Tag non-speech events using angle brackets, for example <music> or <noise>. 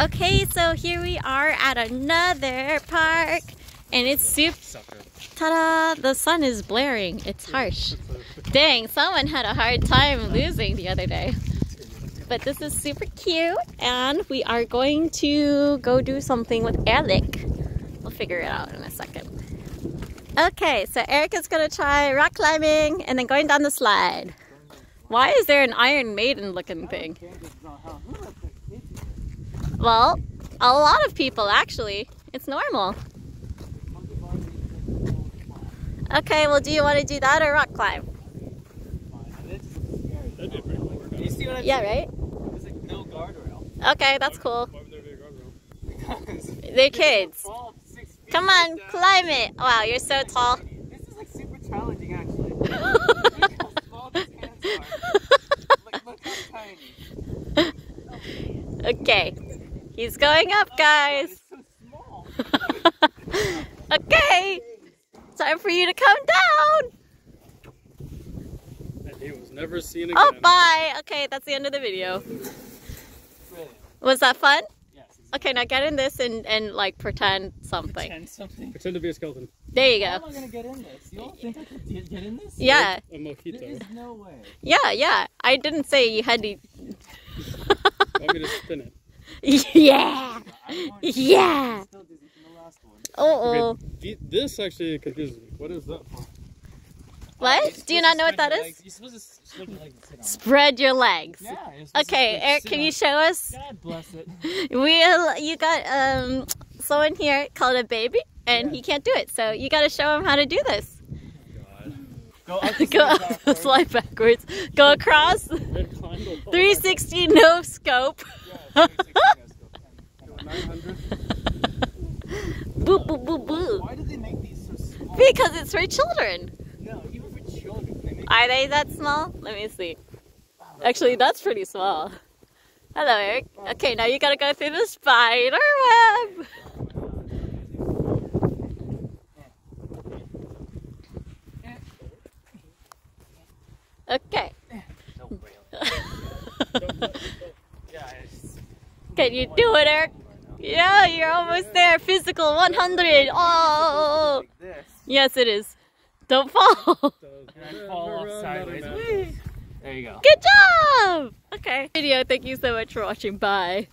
Okay, so here we are at another park, and it's super. Ta-da! The sun is blaring. It's harsh. <laughs> Dang, someone had a hard time losing the other day. But this is super cute, and we are going to go do something with Eric. We'll figure it out in a second. Okay, so Eric is gonna try rock climbing and then going down the slide. Why is there an Iron Maiden looking thing? Well, a lot of people actually. It's normal. Okay, well, do you want to do that or rock climb? You see what I Yeah, right? There's like no guardrail. Okay, that's cool. <laughs> They're kids. Fall six feet Come on, down. Uh, climb it. Wow, you're so tall. This is like super challenging actually. <laughs> look how small these hands are. Look, look how tiny. Okay, he's going up, guys. It's <laughs> so okay, time for you to come down. And he was never seen oh, again. Oh, bye. Okay, that's the end of the video. Brilliant. Was that fun? Yes. Okay, now get in this and, and like pretend something. Pretend something. Oh. Pretend to be a skeleton. There you How go. am I gonna get in this? You don't think I could get get in this? Yeah, A mojito. is no way. yeah, yeah. I didn't say you had to. <laughs> Want me to spin it? Yeah, I don't want yeah. Still dizzy from the last one. Oh, Okay, this actually confuses me. What is that for? what? Do you not know what that is? You're supposed to spread your legs sit. Spread your legs. Yeah. you're to, Okay, Eric, sit can on you show us? God bless it. <laughs> We you got um someone here called a baby, and he can't do it. So you got to show him how to do this. Go up the <laughs> Go slide up <laughs> the slide backwards. Go across. Red climb the wall. 360 no scope. <laughs> Yeah, 360 Go 900. Boo boo boo boo. Why did they make these so small? Because it's for children. No, even for children. They Are they that small? Let me see. Actually, that's pretty small. Hello, Eric. Okay, now you gotta go through the spider web. Okay. No, really. Yeah, it's <laughs> Can you do it, Eric? Yeah, you're almost there. Physical 100. Oh. Yes, it is. Don't fall. And I fall off sideways. There you go. Good job. Okay. Video. Thank you so much for watching. Bye.